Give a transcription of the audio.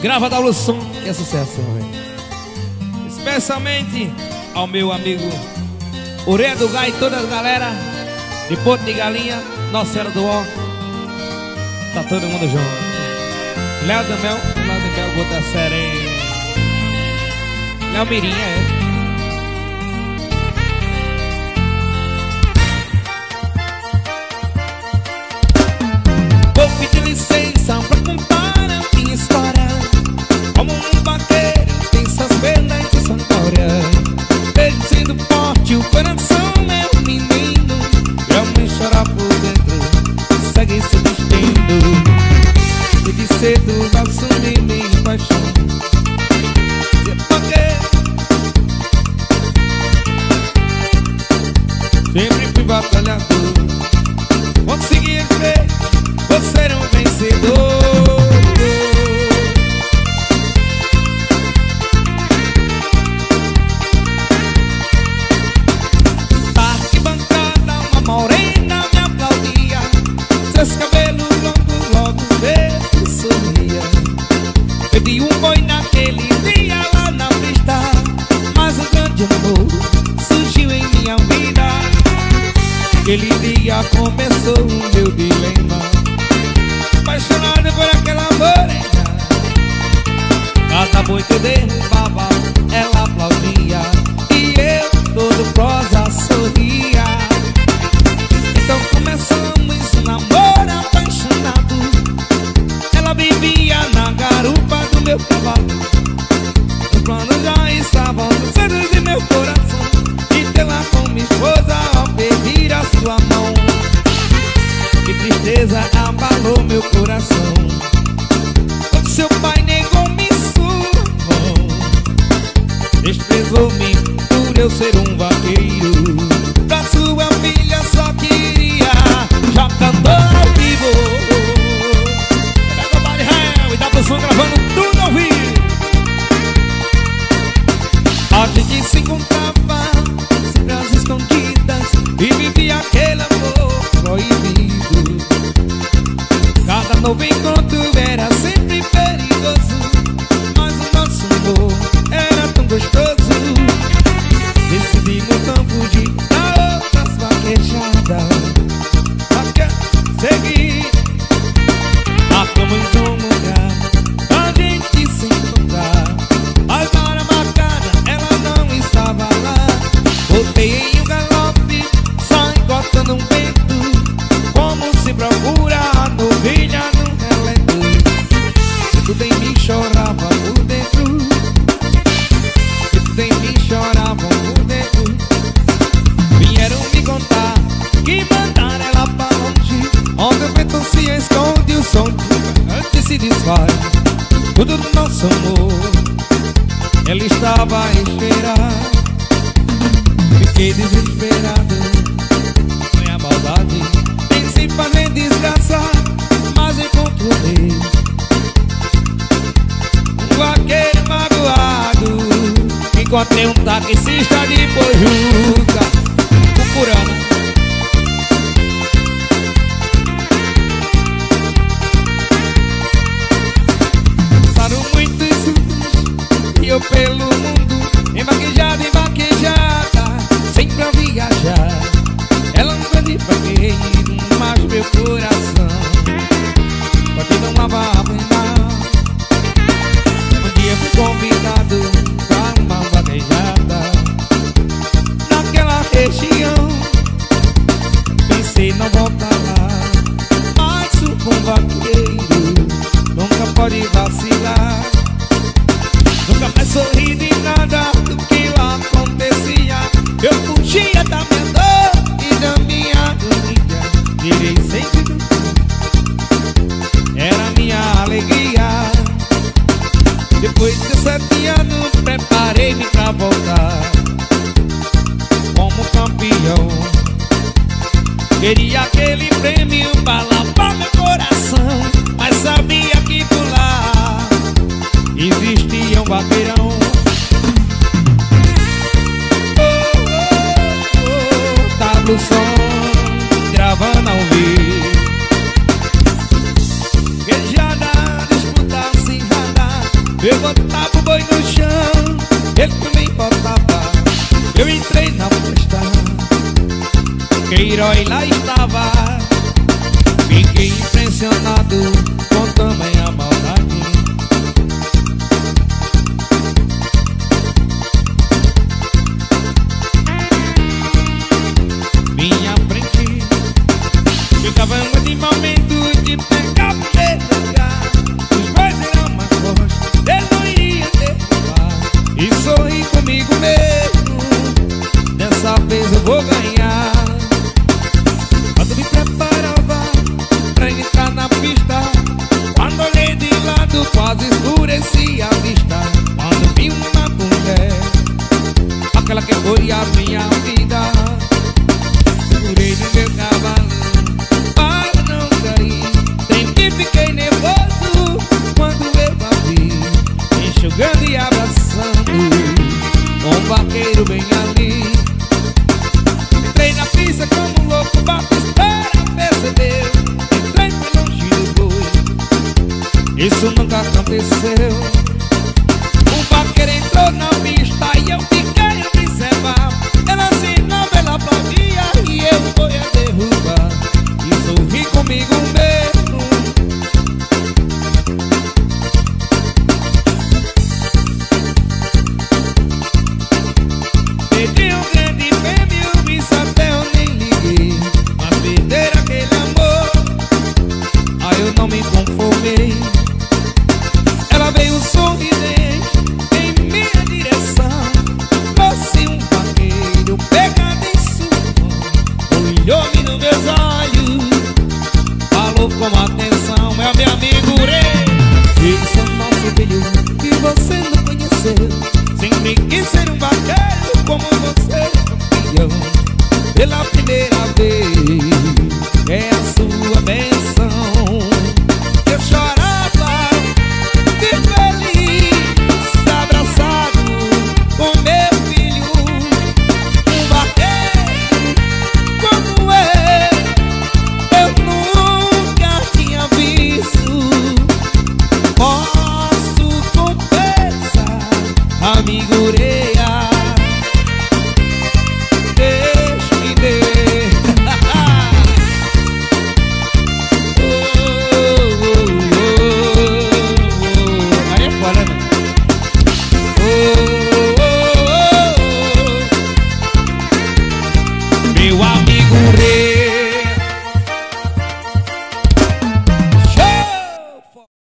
Grava da Som, que é sucesso, velho. Especialmente ao meu amigo Ureia do Gai e toda a galera de Porto de Galinha, Nossa Senhora do Ó. Tá todo mundo junto. Léo do Mel, Léo do Mel, Gota Serena. Léo Mirinha, é. Vou pedir licença pra contar E de cedo vai sumir minha paixão Aquele dia começou o meu dilema. Apaixonado por aquela morena. Cada boi que eu derrubava eu ser um vaqueiro. Pra sua filha só queria Já cantou ao vivo. Pega o baile real e dá pro som gravando Tudo do nosso amor Ela estava a esperar. Fiquei desesperado Foi a maldade Pensei fazer desgraça Mas encontrei Um vaqueiro magoado Encontrei um taxista de Pojuca Procurando pelo mundo Embaquejada, embaquejada Sempre a viajar. Ela um grande vaqueiro Mas meu coração. Pode não abandonar Um dia fui convidado Pra uma vaquejada. Naquela região Pensei não voltar lá. Mas o bom vaqueiro Nunca pode vacilar Depois de sete anos preparei-me pra voltar. Como campeão. Queria aquele prêmio pra lavar meu coração Mas sabia que por lá Existia um vaqueirão oh, oh, oh, Tá no som Eu botava o boi no chão Ele também botava. Eu entrei na festa Queiroz lá estava. Fiquei impressionado com tamanha maldade lado quase escureci a vista Quando vi uma mulher Aquela que foi a minha vida. Segurei no meu cavalo nunca aconteceu. Um vaqueiro entrou na pista e eu fiquei a observar. Ela se na vela aplaudia e eu fui a derrubar. E sorri comigo mesmo